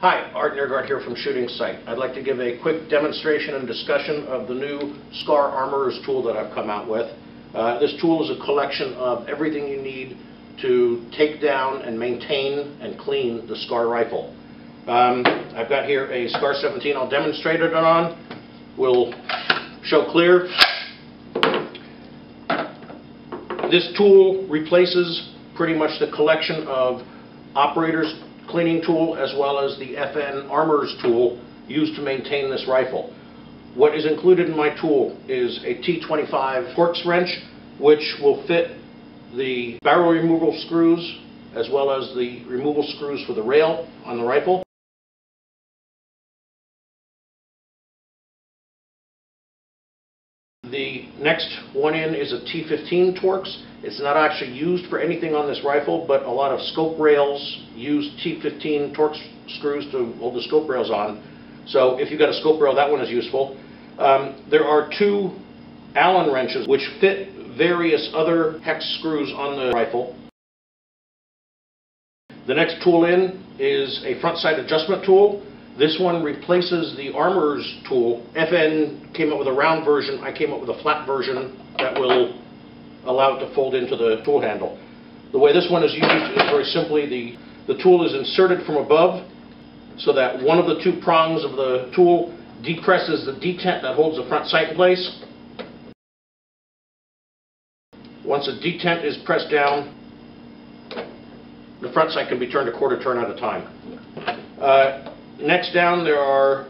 Hi, Art Nergard here from Shooting Sight. I'd like to give a quick demonstration and discussion of the new SCAR Armorer's tool that I've come out with. Uh, this tool is a collection of everything you need to take down and maintain and clean the SCAR rifle. Um, I've got here a SCAR 17 I'll demonstrate it on. We'll show clear. This tool replaces pretty much the collection of operators cleaning tool as well as the FN Armors tool used to maintain this rifle. What is included in my tool is a T25 Torx wrench which will fit the barrel removal screws as well as the removal screws for the rail on the rifle. The next one in is a T15 Torx. It's not actually used for anything on this rifle, but a lot of scope rails use T15 Torx screws to hold the scope rails on. So if you've got a scope rail, that one is useful. Um, there are two Allen wrenches which fit various other hex screws on the rifle. The next tool in is a front sight adjustment tool. This one replaces the Armorer's tool. FN came up with a round version. I came up with a flat version that will allow it to fold into the tool handle. The way this one is used is very simply the, the tool is inserted from above so that one of the two prongs of the tool depresses the detent that holds the front sight in place. Once the detent is pressed down, the front sight can be turned a quarter turn at a time. Uh, Next down, there are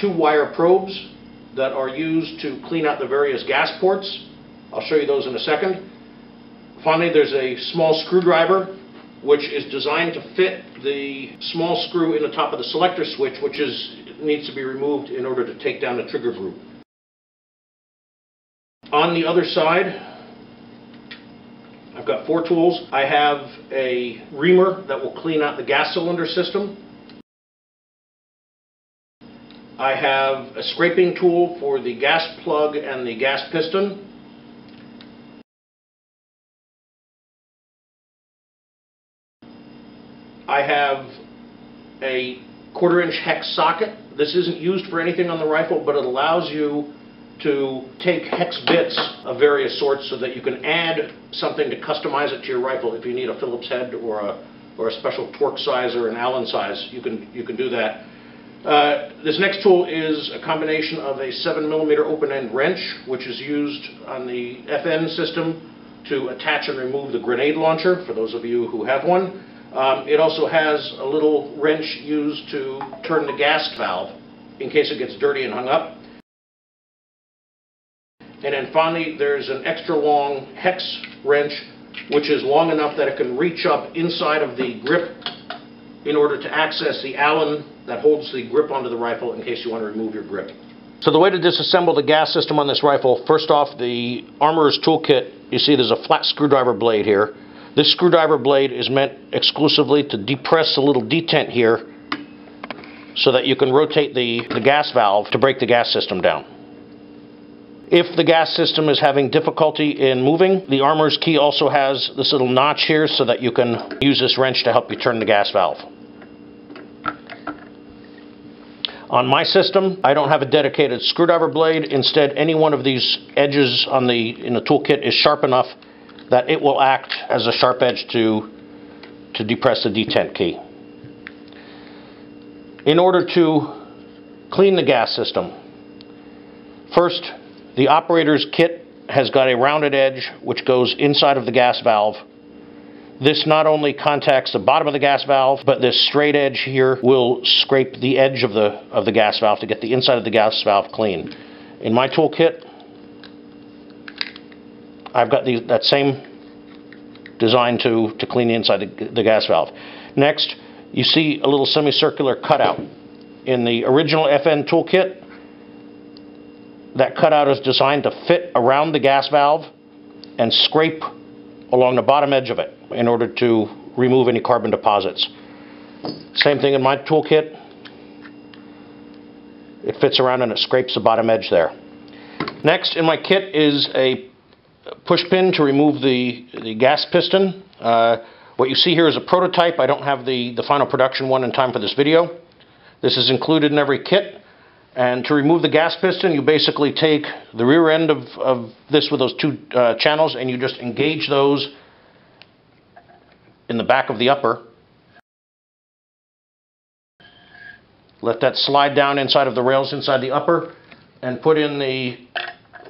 two wire probes that are used to clean out the various gas ports. I'll show you those in a second. Finally, there's a small screwdriver which is designed to fit the small screw in the top of the selector switch, which is needs to be removed in order to take down the trigger group. On the other side, I've got four tools. I have a reamer that will clean out the gas cylinder system. I have a scraping tool for the gas plug and the gas piston. I have a quarter inch hex socket. This isn't used for anything on the rifle, but it allows you to take hex bits of various sorts so that you can add something to customize it to your rifle. If you need a Phillips head or a, or a special Torx size or an Allen size, you can, you can do that. Uh, this next tool is a combination of a 7 millimeter open-end wrench, which is used on the FN system to attach and remove the grenade launcher, for those of you who have one. Um, it also has a little wrench used to turn the gas valve in case it gets dirty and hung up. And then finally, there's an extra long hex wrench, which is long enough that it can reach up inside of the grip in order to access the Allen that holds the grip onto the rifle in case you want to remove your grip. So the way to disassemble the gas system on this rifle, first off the Armorer's Toolkit, you see there's a flat screwdriver blade here. This screwdriver blade is meant exclusively to depress the little detent here so that you can rotate the, the gas valve to break the gas system down. If the gas system is having difficulty in moving, the armor's key also has this little notch here so that you can use this wrench to help you turn the gas valve. On my system, I don't have a dedicated screwdriver blade. Instead, any one of these edges on the in the toolkit is sharp enough that it will act as a sharp edge to, to depress the detent key. In order to clean the gas system, first, the operator's kit has got a rounded edge which goes inside of the gas valve this not only contacts the bottom of the gas valve, but this straight edge here will scrape the edge of the, of the gas valve to get the inside of the gas valve clean. In my toolkit, I've got the, that same design to, to clean the inside the, the gas valve. Next, you see a little semicircular cutout. In the original FN toolkit, that cutout is designed to fit around the gas valve and scrape along the bottom edge of it in order to remove any carbon deposits. Same thing in my toolkit. It fits around and it scrapes the bottom edge there. Next in my kit is a push pin to remove the, the gas piston. Uh, what you see here is a prototype. I don't have the, the final production one in time for this video. This is included in every kit. And to remove the gas piston, you basically take the rear end of, of this with those two uh, channels and you just engage those in the back of the upper. Let that slide down inside of the rails inside the upper and put in the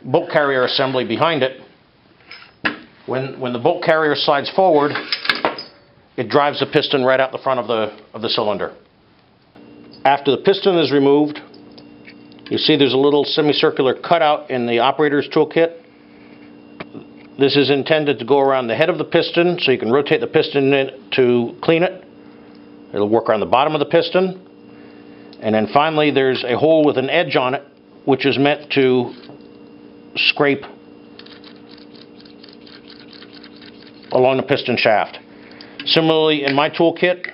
bolt carrier assembly behind it. When, when the bolt carrier slides forward, it drives the piston right out the front of the, of the cylinder. After the piston is removed, you see there's a little semicircular cutout in the operator's toolkit. This is intended to go around the head of the piston, so you can rotate the piston to clean it. It'll work around the bottom of the piston. And then finally, there's a hole with an edge on it, which is meant to scrape along the piston shaft. Similarly, in my toolkit,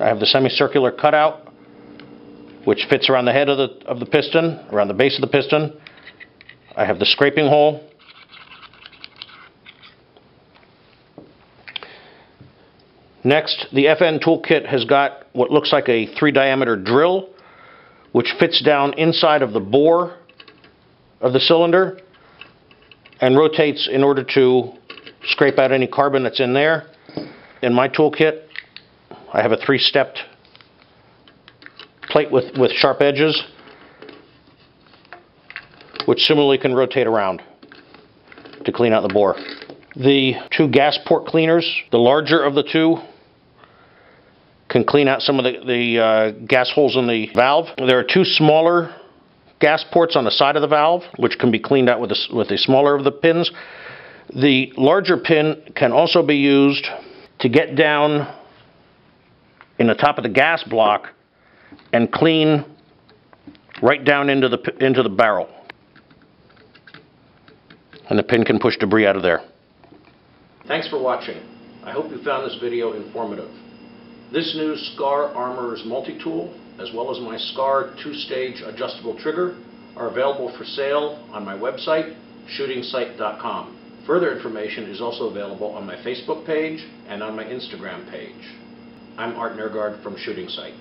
I have the semicircular cutout, which fits around the head of the, of the piston, around the base of the piston. I have the scraping hole. Next, the FN toolkit has got what looks like a three diameter drill, which fits down inside of the bore of the cylinder and rotates in order to scrape out any carbon that's in there. In my toolkit, I have a three-stepped plate with, with sharp edges, which similarly can rotate around to clean out the bore. The two gas port cleaners, the larger of the two, can clean out some of the, the uh, gas holes in the valve. There are two smaller gas ports on the side of the valve, which can be cleaned out with s- with a smaller of the pins. The larger pin can also be used to get down in the top of the gas block and clean right down into the, into the barrel. And the pin can push debris out of there. Thanks for watching. I hope you found this video informative. This new SCAR Armor's multi-tool, as well as my SCAR two-stage adjustable trigger, are available for sale on my website, shootingsight.com. Further information is also available on my Facebook page and on my Instagram page. I'm Art Nergard from Shooting Sight.